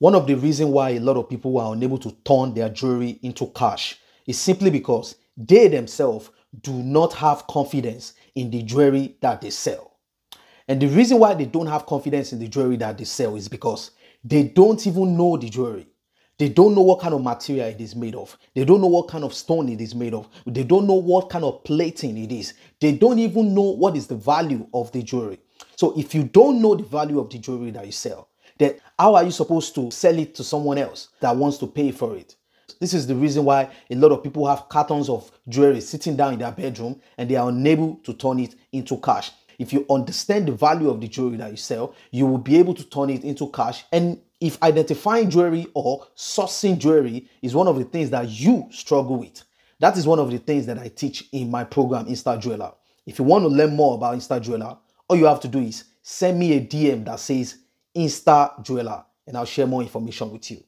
One of the reasons why a lot of people are unable to turn their jewelry into cash is simply because they themselves do not have confidence in the jewelry that they sell. And the reason why they don't have confidence in the jewelry that they sell is because they don't even know the jewelry. They don't know what kind of material it is made of. They don't know what kind of stone it is made of. They don't know what kind of plating it is. They don't even know what is the value of the jewelry. So if you don't know the value of the jewelry that you sell, then how are you supposed to sell it to someone else that wants to pay for it? This is the reason why a lot of people have cartons of jewelry sitting down in their bedroom and they are unable to turn it into cash. If you understand the value of the jewelry that you sell, you will be able to turn it into cash. And if identifying jewelry or sourcing jewelry is one of the things that you struggle with, that is one of the things that I teach in my program, Insta Jeweler. If you want to learn more about Insta Jeweler, all you have to do is send me a DM that says Insta Jeweler and I'll share more information with you.